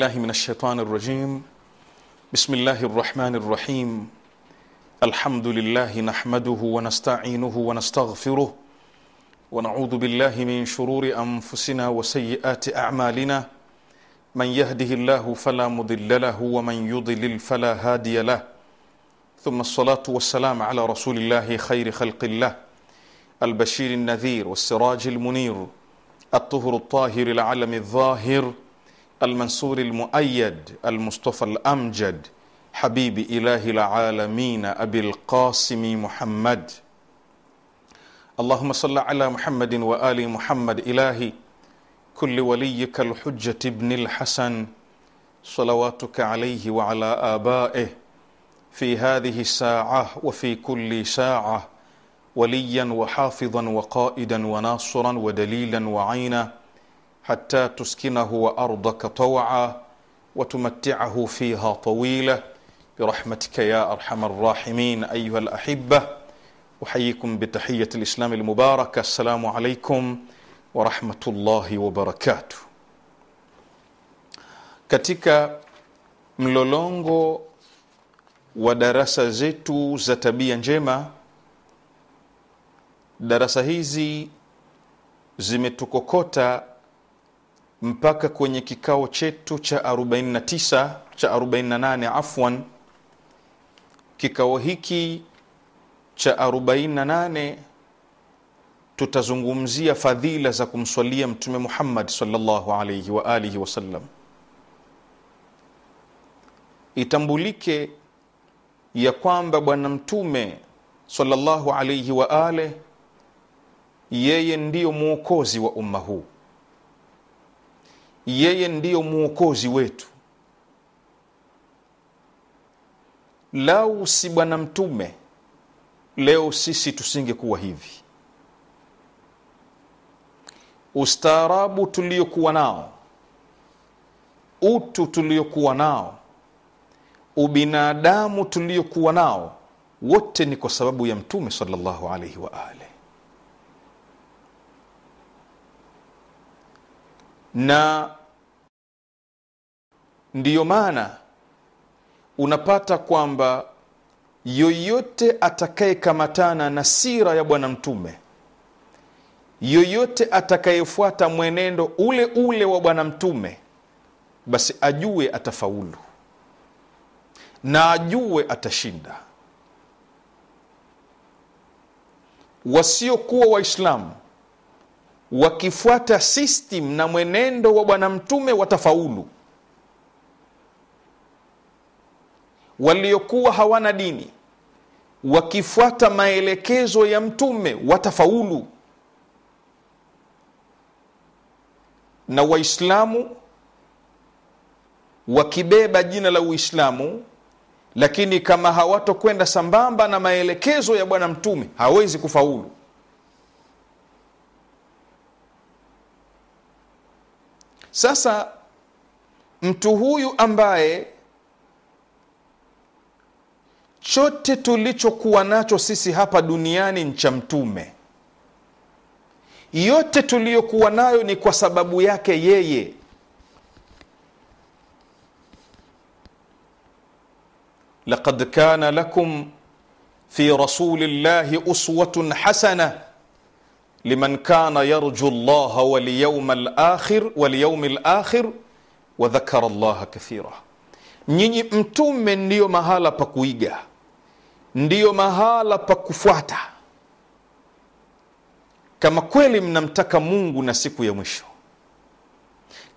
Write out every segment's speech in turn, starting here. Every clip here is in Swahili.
بالله من الشيطان الرجيم. بسم الله الرحمن الرحيم. الحمد لله نحمده ونستعينه ونستغفره ونعوذ بالله من شرور أنفسنا وسيئات أعمالنا. من يهده الله فلا مضل له ومن يضلل فلا هادي له. ثم الصلاة والسلام على رسول الله خير خلق الله. البشير النذير والسراج المنير. الطهر الطاهر العلم الظاهر. المنصور المؤيد المصطفى الأمجد حبيب إله العالمين أبي القاسم محمد. اللهم صل على محمد وآل محمد إلهي كل وليك الحجة ابن الحسن صلواتك عليه وعلى آبائه في هذه الساعة وفي كل ساعة وليا وحافظا وقائدا وناصرا ودليلا وعينا. حتى تسكنه وأرضك طوعا وتمتعه فيها طويلة. برحمتك يا أرحم الراحمين. أيها الأحبة أحييكم بتحية الإسلام المباركة. السلام عليكم ورحمة الله وبركاته. Katika mlolongo wa darasa zetu za tabia njema darasa hizi zimetukokota mpaka kwenye kikao chetu cha 49 cha 48 afwan kikao hiki cha 48 tutazungumzia fadhila za kumswalia mtume muhammad sallallahu alayhi wa alihi wasallam itambulike ya kwamba bwana mtume sallallahu alayhi wa alihi, yeye ndiyo mwokozi wa umma huu yeye ndiyo mwokozi wetu. Lau si bwana mtume leo sisi tusingekuwa hivi. Ustaarabu tuliokuwa nao utu tuliokuwa nao ubinadamu tuliokuwa nao wote ni kwa sababu ya mtume salllahu alaihi wa alih na ndiyo maana unapata kwamba yoyote atakayekamatana na sira ya bwana mtume yoyote atakayefuata mwenendo ule ule wa bwana mtume basi ajue atafaulu na ajue atashinda. Wasiokuwa waislamu wakifuata system na mwenendo wa bwana mtume watafaulu waliokuwa hawana dini wakifuata maelekezo ya mtume watafaulu. Na waislamu wakibeba jina la uislamu lakini kama hawatokwenda sambamba na maelekezo ya bwana mtume hawezi kufaulu. Sasa mtu huyu ambaye chote tulichokuwa nacho sisi hapa duniani ni cha mtume yote tuliyokuwa nayo ni kwa sababu yake yeye laqad kana lakum fi rasuli llahi uswatun hasana liman kana yarju llaha walyauma lakhir walyaumi lakhir wadhakara llaha kathira nyinyi mtume ndiyo mahala pa kuiga ndiyo mahala pa kufuata. Kama kweli mnamtaka mungu na siku ya mwisho.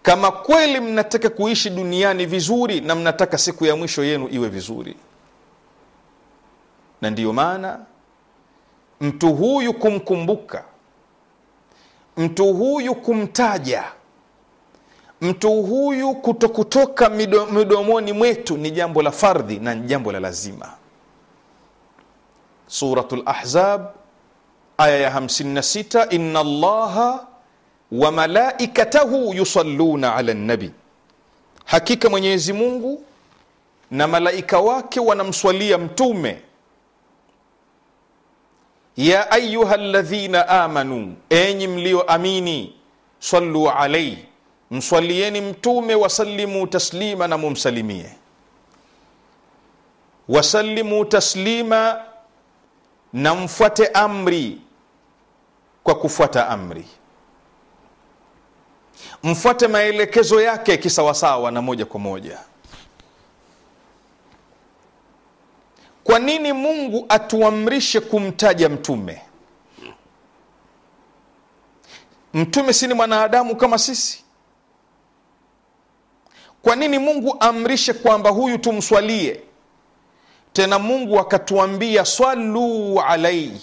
Kama kweli mnataka kuishi duniani vizuri na mnataka siku ya mwisho yenu iwe vizuri. Na ndiyo maana mtu huyu kumkumbuka mtu huyu kumtaja mtu huyu kutokutoka midomoni mwetu ni jambo la fardhi na ni jambo la lazima suratu lahzab aya ya 56 inna allaha wa malaikatahu yusalluna ala nabi. Hakika mwenyezi mungu na malaika wake wanamswalia mtume ya ayuha ladhina amanu enyi mlioamini sallu alaihi mswalieni mtume wasalimu taslima na mumsalimie. Wasalimu taslima na mfuate amri kwa kufuata amri. Mfuate maelekezo yake kisawasawa na moja kwa moja. Kwa nini mungu atuamrishe kumtaja mtume? Mtume si ni mwanadamu kama sisi? Kwa nini mungu amrishe kwamba huyu tumswalie tena mungu akatuambia swaluu alaihi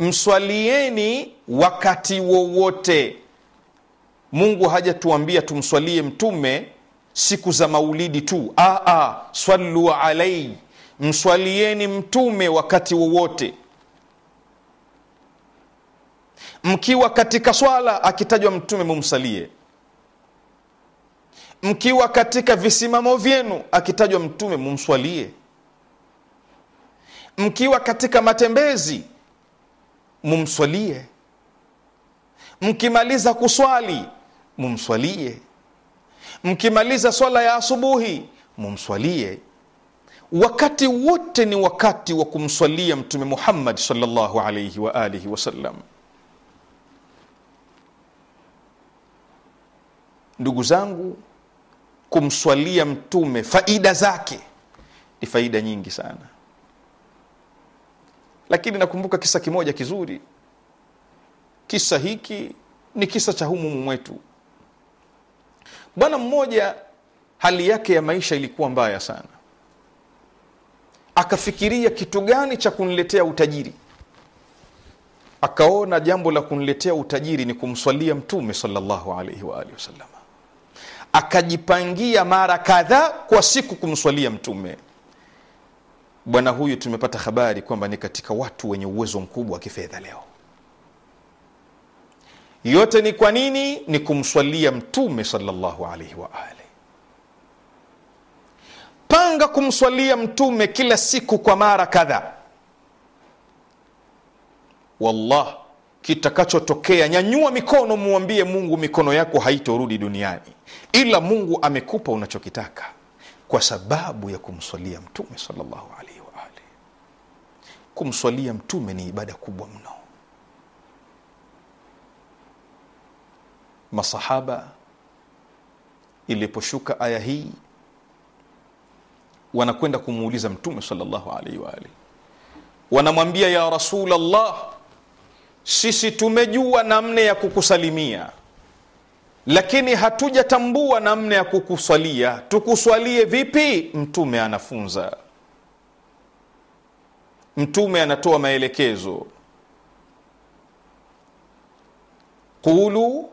mswalieni wakati wowote. Mungu hajatuambia tumswalie mtume siku za maulidi tu. Aa swalu alaihi mswalieni mtume wakati wowote. Mkiwa katika swala akitajwa mtume mumsalie. Mkiwa katika visimamo vyenu akitajwa mtume mumswalie mkiwa katika matembezi mumswalie. Mkimaliza kuswali mumswalie. Mkimaliza swala ya asubuhi mumswalie. Wakati wote ni wakati wa kumswalia mtume muhammad salllahu alaihi wa alihi wasallam ndugu zangu kumswalia mtume faida zake ni faida nyingi sana lakini nakumbuka kisa kimoja kizuri. Kisa hiki ni kisa cha humu mwetu. Bwana mmoja hali yake ya maisha ilikuwa mbaya sana. Akafikiria kitu gani cha kuniletea utajiri. Akaona jambo la kuniletea utajiri ni kumswalia mtume salllahu alaihi waalihi wasallam. Akajipangia mara kadhaa kwa siku kumswalia mtume bwana huyu tumepata habari kwamba ni katika watu wenye uwezo mkubwa wa kifedha leo. Yote ni kwa nini? Ni kumswalia mtume salllahu alaihi waali panga kumswalia mtume kila siku kwa mara kadha wallah kitakachotokea nyanyua mikono mwambie mungu mikono yako haitorudi duniani ila mungu amekupa unachokitaka kwa sababu ya kumswalia mtume salllahu alaihi kumswalia mtume ni ibada kubwa mno. Masahaba iliposhuka aya hii wanakwenda kumuuliza mtume sallallahu alaihi waalihi wanamwambia ya rasul allah sisi tumejua namna ya kukusalimia lakini hatujatambua namna ya kukuswalia. Tukuswalie vipi? Mtume anafunza mtume anatoa maelekezo qulu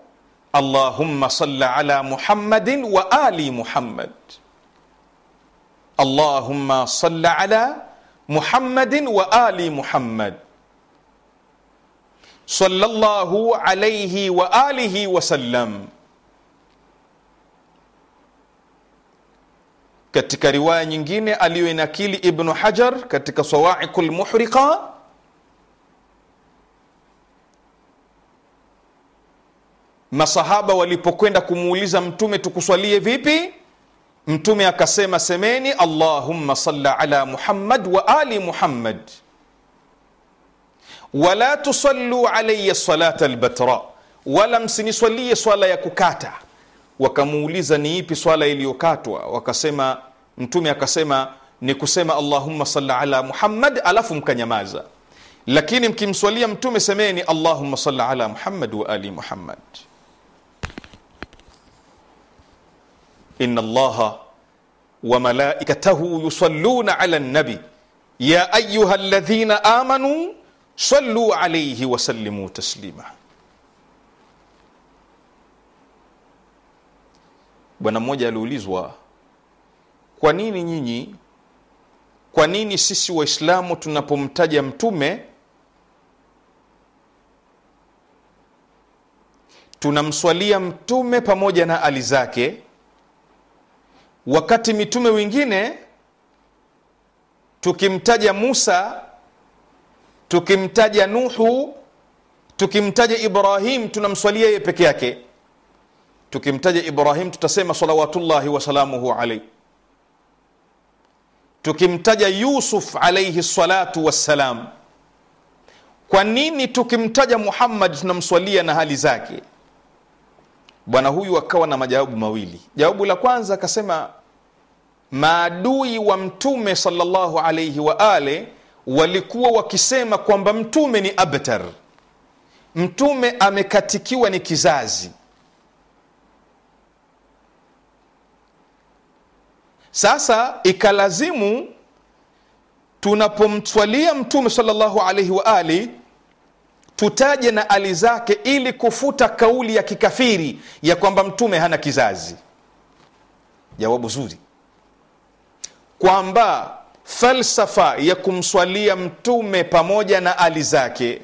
allahumma salli ala muhammadin wa ali muhammad allahumma salli ala muhammadin wa ali muhammad sallallahu alayhi wa alihi wasallam katika riwaya nyingine aliyoinakili ibnu hajar katika sawaiku lmuhriqa masahaba walipokwenda kumuuliza mtume tukuswalie vipi? Mtume akasema semeni allahumma salli ala muhammad wa ali muhammad. Wala tusallu alaya salata albatra. Wala msiniswalie swala ya kukata wakamuuliza ni ipi swala iliyokatwa? Wakasema mtume akasema ni kusema allahumma salli ala muhammad alafu mkanyamaza. Lakini mkimswalia mtume semeni allahumma salli ala muhammad wa ali muhammad. Inna allaha wa malaikatahu yusalluna ala nabi. Ya ayuha ladhina amanu saluu alaihi wasallimu taslima. Bwana mmoja aliulizwa kwa nini nyinyi kwa nini sisi waislamu tunapomtaja mtume tunamswalia mtume pamoja na ali zake wakati mitume wengine tukimtaja Musa, tukimtaja Nuhu, tukimtaja Ibrahim tunamswalia yeye peke yake. Tukimtaja ibrahim tutasema salawatullahi wasalamuhu alaihi. Tukimtaja yusuf alaihi salatu wassalam kwa nini tukimtaja muhammad tunamswalia na hali zake? Bwana huyu akawa na majawabu mawili. Jawabu la kwanza akasema maadui wa mtume salllahu alaihi wa ale walikuwa wakisema kwamba mtume ni abtar. Mtume amekatikiwa ni kizazi sasa ikalazimu tunapomtwalia mtume sallallahu alaihi wa ali tutaje na ali zake ili kufuta kauli ya kikafiri ya kwamba mtume hana kizazi. Jawabu zuri. Kwamba falsafa ya kumswalia mtume pamoja na ali zake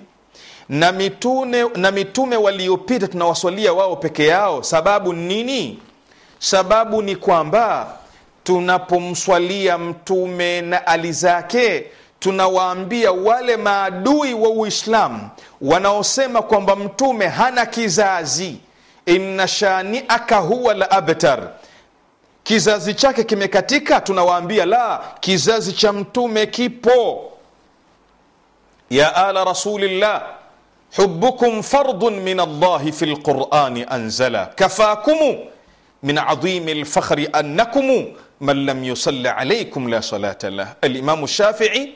na mitume, na mitume waliopita tunawaswalia wao peke yao sababu nini? Sababu ni kwamba tunapomswalia mtume na ali zake tunawaambia wale maadui wa uislamu wanaosema kwamba mtume hana kizazi inna shaniaka huwa la abtar. Kizazi chake kimekatika tunawaambia la kizazi cha mtume kipo. Ya ala rasulillah hubukum fardun min allahi fi lqurani anzala kafakumu min adhimi lfakhri annakumu man lam yusalli alaikum la salata lah. Alimamu shafii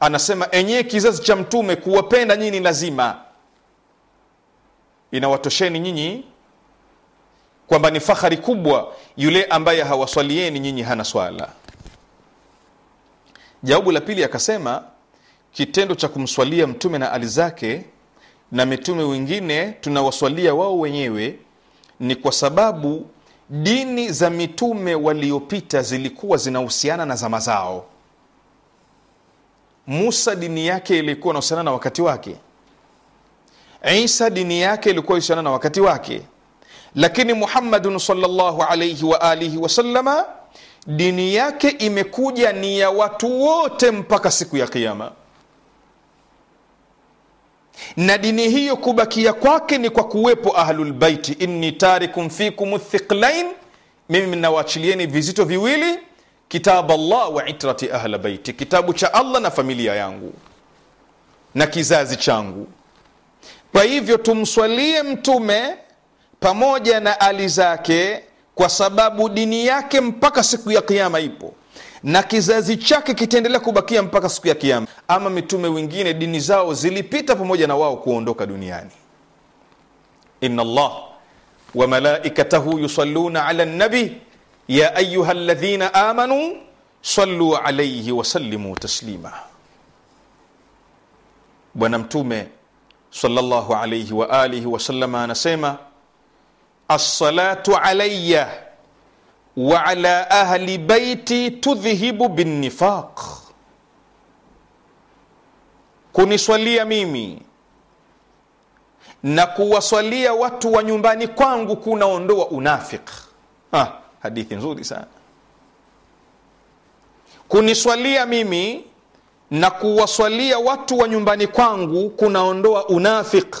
anasema enyewe kizazi cha mtume kuwapenda nyinyi lazima. Inawatosheni nyinyi kwamba ni fahari kubwa yule ambaye hawaswalieni nyinyi hana swala. Jawabu la pili akasema kitendo cha kumswalia mtume na ali zake na mitume wengine tunawaswalia wao wenyewe ni kwa sababu dini za mitume waliopita zilikuwa zinahusiana na zama zao. Musa dini yake ilikuwa inahusiana na wakati wake. Isa dini yake ilikuwa inahusiana na wakati wake. Lakini muhammadun sallallahu alaihi wa alihi wasallama dini yake imekuja ni ya watu wote mpaka siku ya kiama na dini hiyo kubakia kwake ni kwa kuwepo ahlulbaiti inni tarikum fikum thiqlain. Mimi nawachilieni vizito viwili. Kitab allah wa itrati ahla baiti. Kitabu cha allah na familia yangu. Na kizazi changu. Kwa hivyo tumswalie mtume pamoja na ali zake kwa sababu dini yake mpaka siku ya kiama ipo na kizazi chake kitaendelea kubakia mpaka siku ya kiama ama mitume wengine dini zao zilipita pamoja na wao kuondoka duniani. Inna llah wa malaikatahu yusalluna ala nabi ya ayuha ladhina amanu saluu alaihi wasallimu taslima. Bwana mtume sallallahu alaihi wa alihi wasallama anasema assalatu alaya wa ala ahli baiti tudhhibu binnifaq. Kuniswalia mimi na kuwaswalia watu wa nyumbani kwangu kunaondoa unafiq ah, hadithi nzuri sana. Kuniswalia mimi na kuwaswalia watu wa nyumbani kwangu kunaondoa unafiq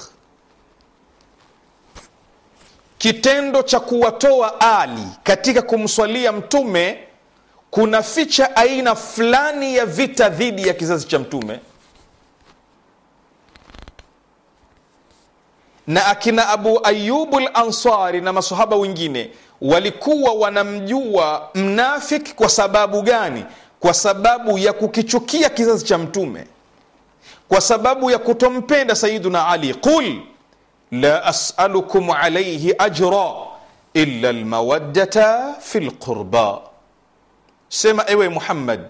kitendo cha kuwatoa ali katika kumswalia mtume kunaficha aina fulani ya vita dhidi ya kizazi cha mtume. Na akina abu ayubu lansari na masahaba wengine walikuwa wanamjua mnafiki kwa sababu gani? Kwa sababu ya kukichukia kizazi cha mtume. Kwa sababu ya kutompenda sayiduna ali. Qul la asalukum alaihi ajra illa lmawaddata fi lqurba sema ewe muhammad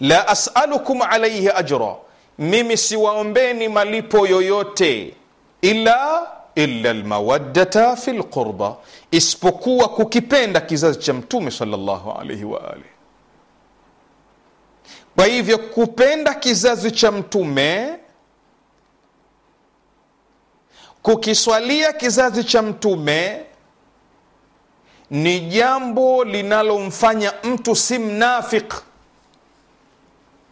la asalukum alaihi ajra mimi siwaombeni malipo yoyote ila illa lmawaddata fi lqurba isipokuwa kukipenda kizazi cha mtume sallallahu alaihi wa alihi. Kwa hivyo kupenda kizazi cha mtume kukiswalia kizazi cha mtume ni jambo linalomfanya mtu si mnafiq.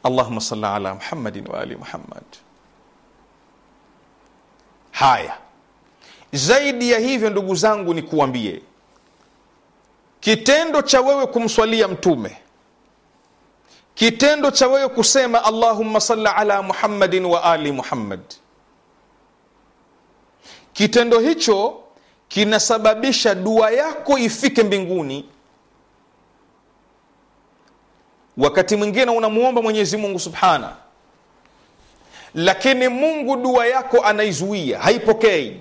Allahuma sali ala muhammadin wa ali muhammad. Haya zaidi ya hivyo ndugu zangu ni kuambie kitendo cha wewe kumswalia mtume kitendo cha wewe kusema allahumma salli ala muhammadin wa ali muhammad kitendo hicho kinasababisha dua yako ifike mbinguni. Wakati mwingine unamwomba mwenyezi mungu subhana lakini mungu dua yako anaizuia haipokei.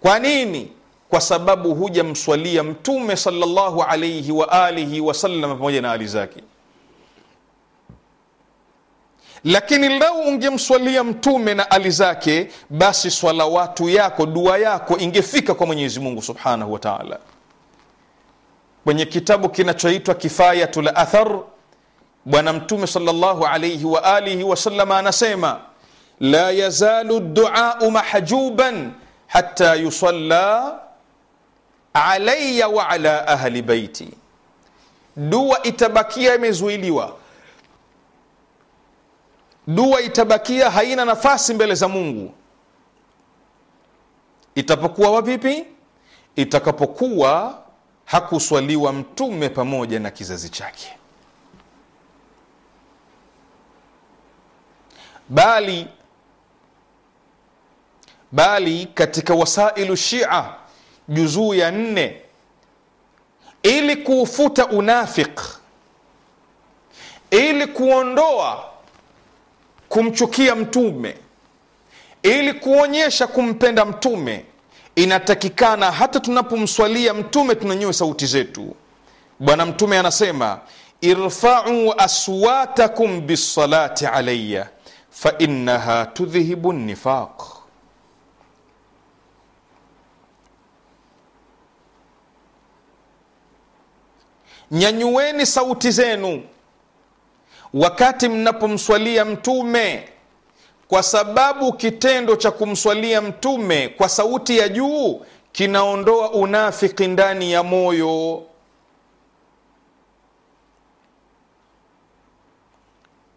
Kwa nini? Kwa sababu hujamswalia mtume sallallahu alaihi wa alihi wasallam pamoja na ali zake lakini lau ungemswalia mtume na ali zake basi swalawatu yako dua yako ingefika kwa mwenyezi mungu subhanahu wataala kwenye kitabu kinachoitwa kifayatu lathar athar bwana mtume salllahu alaihi waalihi wasalama anasema la yazalu duau mahjuban hata yusalla alaya wa ala ahli baiti dua itabakia imezuiliwa dua itabakia haina nafasi mbele za mungu. Itapokuwa wavipi itakapokuwa hakuswaliwa mtume pamoja na kizazi chake. Bali bali katika wasailu shia juzuu ya nne ili kuufuta unafiq ili kuondoa kumchukia mtume. Ili kuonyesha kumpenda mtume inatakikana hata tunapomswalia mtume tunanyiwe sauti zetu. Bwana mtume anasema irfau aswatakum bisalati alaya fainaha tudhhibu nifaq nyanyueni sauti zenu wakati mnapomswalia mtume kwa sababu kitendo cha kumswalia mtume kwa sauti ya juu kinaondoa unafiki ndani ya moyo.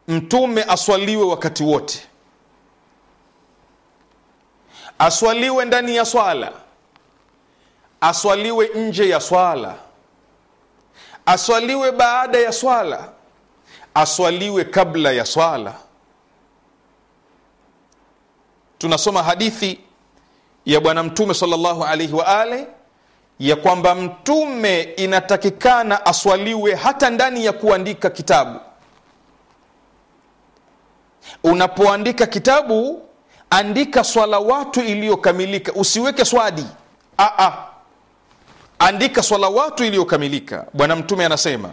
Mtume aswaliwe wakati wote aswaliwe ndani ya swala aswaliwe nje ya swala aswaliwe baada ya swala aswaliwe kabla ya swala. Tunasoma hadithi ya bwana mtume salllahu alaihi wa ale ya kwamba mtume inatakikana aswaliwe hata ndani ya kuandika kitabu. Unapoandika kitabu andika swala watu iliyokamilika. Usiweke swadi. Aa, andika swalawatu iliyokamilika. Bwana mtume anasema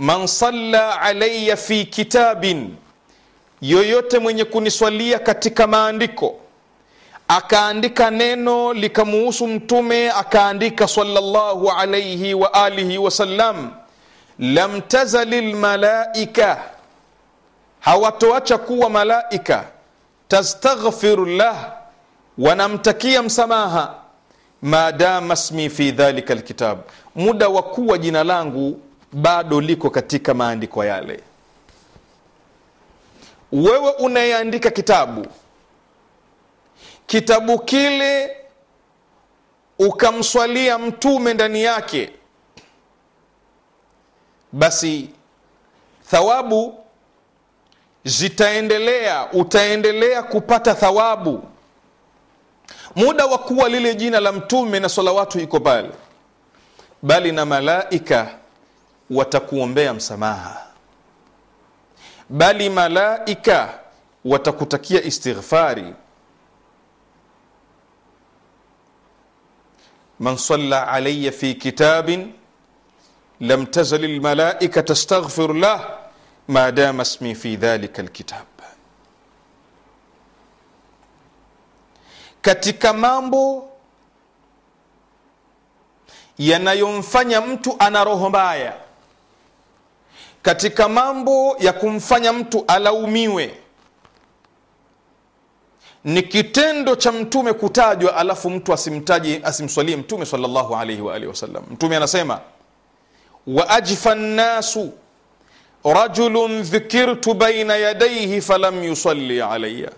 man salla alaya fi kitabin yoyote mwenye kuniswalia katika maandiko akaandika neno likamuhusu mtume akaandika sallallahu alaihi wa alihi wasallam lam tazali lmalaika hawatoacha kuwa malaika tastaghfiru lah wanamtakia msamaha madama smi fi dhalika lkitab muda wa kuwa jina langu bado liko katika maandiko yale. Wewe unayeandika kitabu kitabu kile ukamswalia mtume ndani yake basi thawabu zitaendelea utaendelea kupata thawabu. Muda wa kuwa lile jina la mtume na salawatu iko pale. Bali na malaika watakuombea msamaha bali malaika watakutakia istighfari man salla alaya fi kitabin lam tazal lmalaika tastaghfiru lah ma dama smi fi dhalika lkitab katika mambo yanayomfanya mtu ana roho mbaya katika mambo ya kumfanya mtu alaumiwe. Ni kitendo cha mtume kutajwa alafu mtu asimtaji asimswalie mtume sallallahu alaihi wa alihi wasallam. Mtume anasema wa ajfa nnasu rajulun dhikirtu baina yadaihi falam yusalli alaya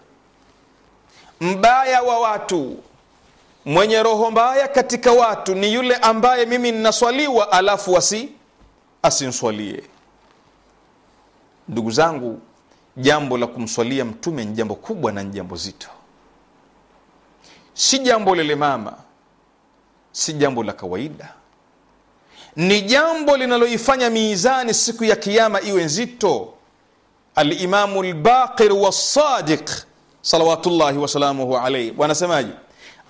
mbaya wa watu mwenye roho mbaya katika watu ni yule ambaye mimi ninaswaliwa alafu asi asinswalie ndugu zangu jambo la kumswalia mtume ni jambo kubwa na ni jambo zito. Si jambo lele mama si jambo la kawaida. Ni jambo linaloifanya mizani siku ya kiama iwe nzito. Alimamu lbaqir wassadiq salawatullahi wasalamuhu alaihi wanasemaje?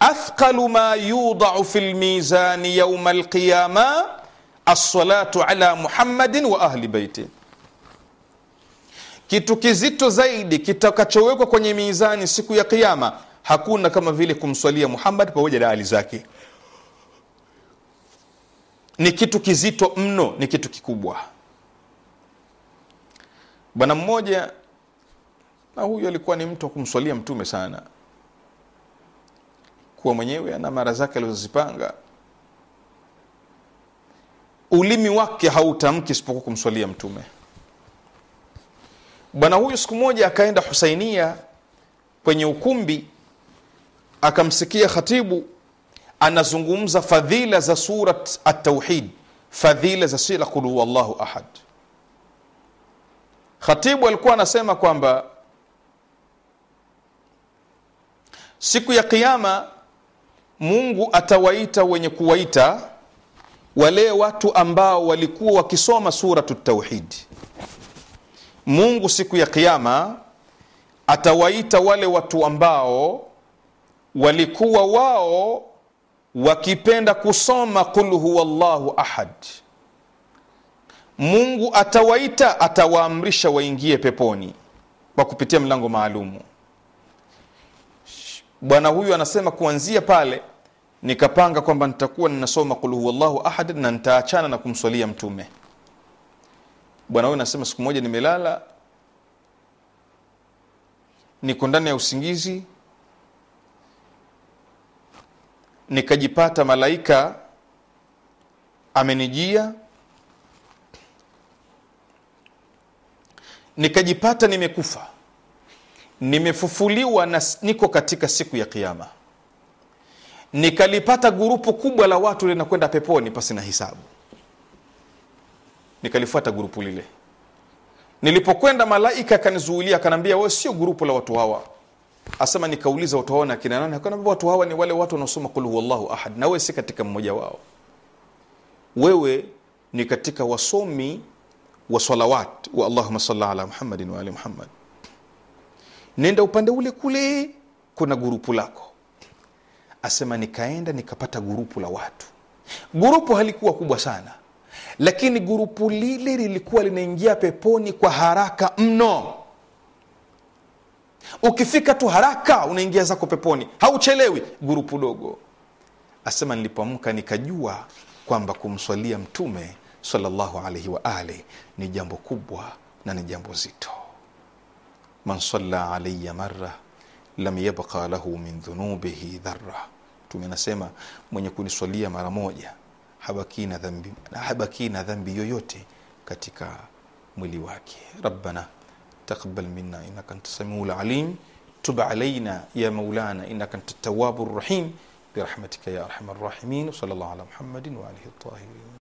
Athqalu ma yudau fi lmizani yauma alqiyama alsalatu ala muhammadin wa ahli beiti kitu kizito zaidi kitakachowekwa kwenye mizani siku ya kiama hakuna kama vile kumswalia muhammad pamoja na ali zake. Ni kitu kizito mno ni kitu kikubwa. Bwana mmoja na huyu alikuwa ni mtu wa kumswalia mtume sana. Kuwa mwenyewe ana mara zake alizozipanga. Ulimi wake hautamki isipokuwa kumswalia mtume bwana huyu siku moja akaenda husainia kwenye ukumbi akamsikia khatibu anazungumza fadhila za surat at-tauhid fadhila za sila qul huwallahu ahad. Khatibu alikuwa anasema kwamba siku ya qiama mungu atawaita wenye kuwaita wale watu ambao walikuwa wakisoma suratu tauhid mungu siku ya kiyama atawaita wale watu ambao walikuwa wao wakipenda kusoma qul huwa llahu ahad. Mungu atawaita atawaamrisha waingie peponi kwa kupitia mlango maalumu. Bwana huyu anasema kuanzia pale nikapanga kwamba nitakuwa ninasoma qul huwa llahu ahad na nitaachana na kumswalia mtume bwana huyu nasema siku moja nimelala niko ndani ya usingizi nikajipata malaika amenijia nikajipata nimekufa nimefufuliwa na niko katika siku ya kiama nikalipata gurupu kubwa la watu linakwenda peponi pasi na hisabu nikalifuata grupu lile. Nilipokwenda malaika akanizuilia akanambia wewe sio grupu la watu hawa. Asema nikauliza watu hawa na kina nani? Akanambia watu hawa ni wale watu wanaosoma qul huwallahu ahad na wewe si katika mmoja wao. Wewe ni katika wasomi wa salawat wa allahuma salli ala muhammadin wa ali muhammad. Nenda upande ule kule kuna gurupu lako. Asema nikaenda nikapata gurupu la watu. Gurupu halikuwa kubwa sana lakini gurupu lile lilikuwa linaingia peponi kwa haraka mno. Ukifika tu haraka unaingia zako peponi. Hauchelewi. Gurupu dogo. Asema nilipoamka nikajua kwamba kumswalia mtume salllahu alaihi wa ali ni jambo kubwa na ni jambo zito. Man salla alaya mara lam yabqa lahu min dhunubihi dharra. Mtume anasema mwenye kuniswalia mara moja habakina dhambi, habakii na dhambi yoyote katika mwili wake. Rabbana taqabbal minna innaka antas samiul alim tub alaina ya maulana innaka antat tawwabur rahim برحمتك يا ارحم الراحمين وصلى الله على محمد واله الطاهرين